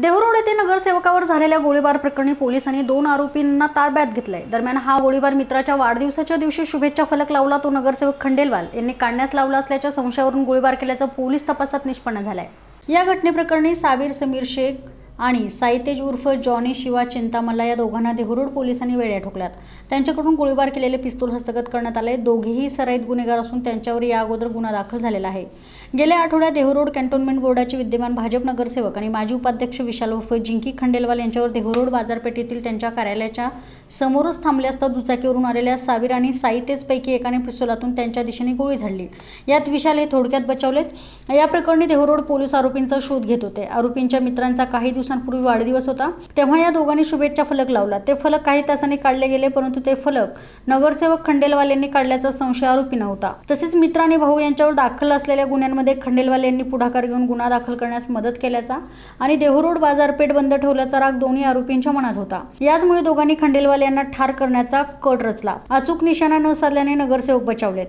देहरोड येथे नगरसेवकावर झालेल्या गोळीबार प्रकरणी पोलिसांनी दोन आरोपींना ताब्यात घेतलंय. दरम्यान हा गोळीबार मित्राच्या वाढदिवसाच्या दिवशी शुभेच्छा फलक लावला तो नगरसेवक खंडेलवाल. यांनी काढण्यास लावला असल्याच्या संशयावरून गोळीबार केल्याचं पोलीस तपासात निष्पन्न झालंय. या घटनेप्रकरणी साबीर समीर शेख आणि साईतेज उर्फ जॉनी शिवा चिंतामल्ला या दोघांना देहरोड पोलिसांनी वेड्या ठोकल्यात. त्यांच्याकडून गोळीबार केलेले पिस्तूल हस्तगत करण्यात आले. दोघेही सराईत गुन्हेगार असून त्यांच्यावर या अगोदर गुन्हा दाखल झालेला आहे. गेल्या आठवड्यात देहरोड कॅन्टोन्मेंट बोर्डाचे विद्यमान भाजप नगरसेवक आणि माजी उपाध्यक्ष विशाल उर्फ जिंकी खंडेलवाल यांच्यावर देहरोड बाजारपेठेतील त्यांच्या कार्यालयाच्या समोरच थांबले असता दुचाकीवरून आलेल्या सावीर आणि साईतेजपैकी एकाने पिस्तुलातून त्यांच्या दिशेने गोळी झाडली. यात विशाल हे थोडक्यात बचावलेत. या प्रकरणी देहरोड पोलीस आरोपींचा शोध घेत होते. आरोपींच्या मित्रांचा काही दिवसांपूर्वी वाढदिवस होता तेव्हा या दोघांनी शुभेच्छा फलक लावला. ते फलक काही तासांनी काढले गेले परंतु ते फलक नगरसेवक खंडेलवाल यांनी काढल्याचा संशय आरोपी नव्हता. तसेच मित्र आणि भाऊ यांच्यावर दाखल असलेल्या गुन्ह्यांमध्ये खंडेलवाल यांनी पुढाकार घेऊन गुन्हा दाखल करण्यास मदत केल्याचा आणि देहरोड बाजारपेठ बंद ठेवल्याचा राग दोन्ही आरोपींच्या मनात होता. याचमुळे दोघांनी खंडेलवाल यांना ठार करण्याचा कट रचला. अचूक निशाणा न साधल्याने नगरसेवक बचावलेत.